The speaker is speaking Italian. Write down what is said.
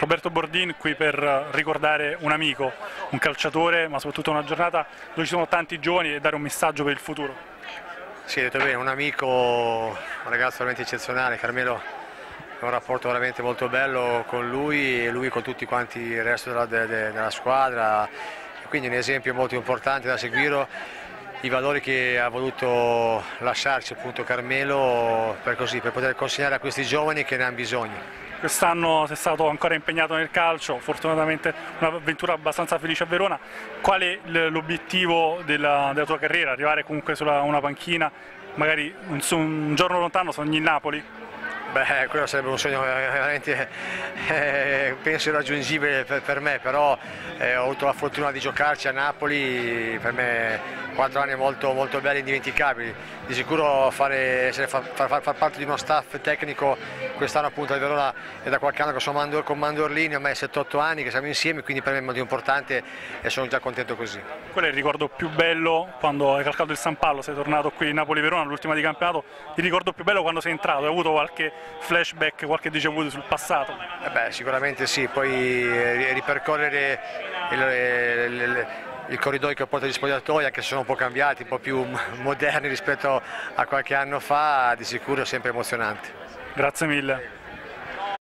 Roberto Bordin qui per ricordare un amico, un calciatore, ma soprattutto una giornata dove ci sono tanti giovani e dare un messaggio per il futuro. Sì, detto bene, un amico, un ragazzo veramente eccezionale, Carmelo ha un rapporto veramente molto bello con lui e lui con tutti quanti il resto della, de, de, della squadra, quindi un esempio molto importante da seguire i valori che ha voluto lasciarci appunto Carmelo per, così, per poter consegnare a questi giovani che ne hanno bisogno. Quest'anno sei stato ancora impegnato nel calcio, fortunatamente un'avventura abbastanza felice a Verona. Qual è l'obiettivo della, della tua carriera? Arrivare comunque sulla una panchina, magari un, un giorno lontano sogni il Napoli? Beh, quello sarebbe un sogno veramente eh, penso irraggiungibile per, per me, però eh, ho avuto la fortuna di giocarci a Napoli, per me quattro anni molto, molto belli e indimenticabili. Di sicuro fare, far, far, far, parte di uno staff tecnico quest'anno appunto a Verona è da qualche anno che sono Mandor, con Mandorlini, ormai 7-8 anni che siamo insieme, quindi per me è molto importante e sono già contento così. Qual è il ricordo più bello quando hai calcato il San Paolo, sei tornato qui in Napoli-Verona, l'ultima di campionato, il ricordo più bello quando sei entrato, hai avuto qualche flashback, qualche déjà vu sul passato? Eh beh, sicuramente sì, poi eh, ripercorrere il, il, il il corridoio che porta agli spogliatoi, anche se sono un po' cambiati, un po' più moderni rispetto a qualche anno fa, di sicuro è sempre emozionante. Grazie mille.